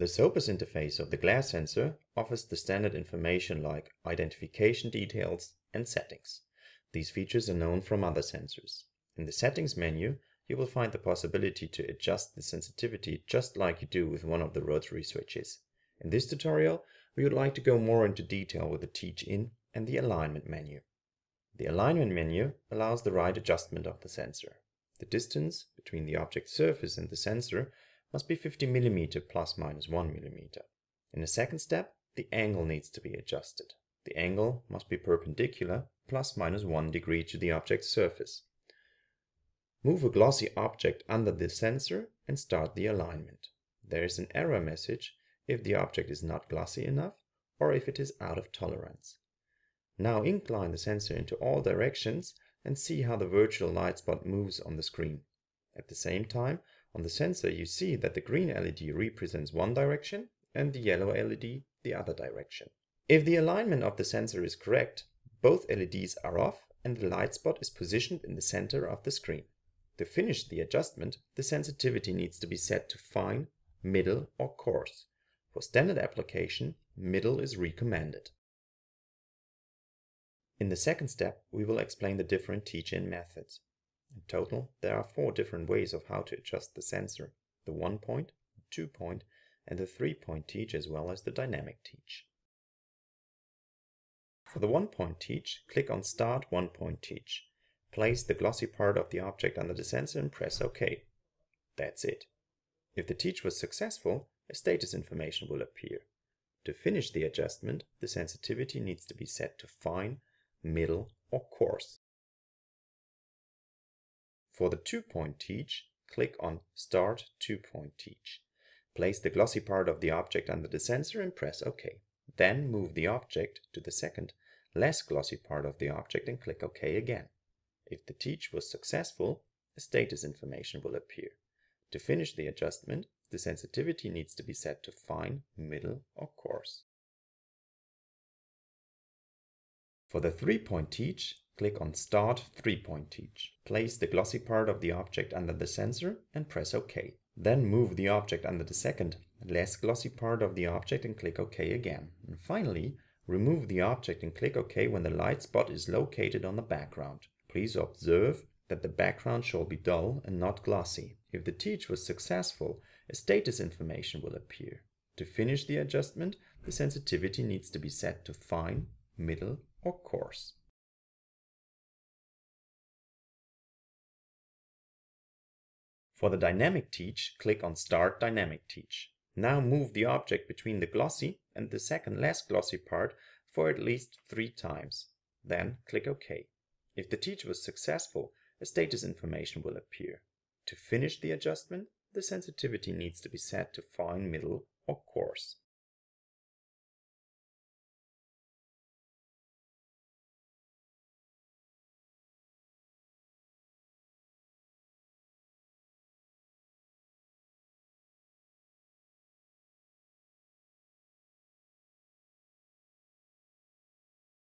The SOPAS interface of the Glare sensor offers the standard information like identification details and settings. These features are known from other sensors. In the settings menu, you will find the possibility to adjust the sensitivity just like you do with one of the rotary switches. In this tutorial, we would like to go more into detail with the Teach In and the alignment menu. The alignment menu allows the right adjustment of the sensor. The distance between the object surface and the sensor must be 50 mm plus minus 1 mm. In the second step, the angle needs to be adjusted. The angle must be perpendicular plus minus 1 degree to the object's surface. Move a glossy object under the sensor and start the alignment. There is an error message if the object is not glossy enough or if it is out of tolerance. Now incline the sensor into all directions and see how the virtual light spot moves on the screen. At the same time, on the sensor, you see that the green LED represents one direction and the yellow LED the other direction. If the alignment of the sensor is correct, both LEDs are off and the light spot is positioned in the center of the screen. To finish the adjustment, the sensitivity needs to be set to fine, middle or coarse. For standard application, middle is recommended. In the second step, we will explain the different teach-in methods. In total, there are four different ways of how to adjust the sensor, the one-point, the two-point, and the three-point teach as well as the dynamic teach. For the one-point teach, click on Start One-Point Teach. Place the glossy part of the object under the sensor and press OK. That's it. If the teach was successful, a status information will appear. To finish the adjustment, the sensitivity needs to be set to fine, middle or coarse. For the two-point teach, click on Start Two-Point Teach. Place the glossy part of the object under the sensor and press OK. Then move the object to the second, less glossy part of the object and click OK again. If the teach was successful, a status information will appear. To finish the adjustment, the sensitivity needs to be set to fine, middle or coarse. For the three-point teach, Click on Start 3-Point Teach. Place the glossy part of the object under the sensor and press OK. Then move the object under the second, less glossy part of the object and click OK again. And finally, remove the object and click OK when the light spot is located on the background. Please observe that the background shall be dull and not glossy. If the teach was successful, a status information will appear. To finish the adjustment, the sensitivity needs to be set to fine, middle or coarse. For the dynamic teach, click on Start Dynamic Teach. Now move the object between the glossy and the second less glossy part for at least three times. Then click OK. If the teach was successful, a status information will appear. To finish the adjustment, the sensitivity needs to be set to fine, middle or coarse.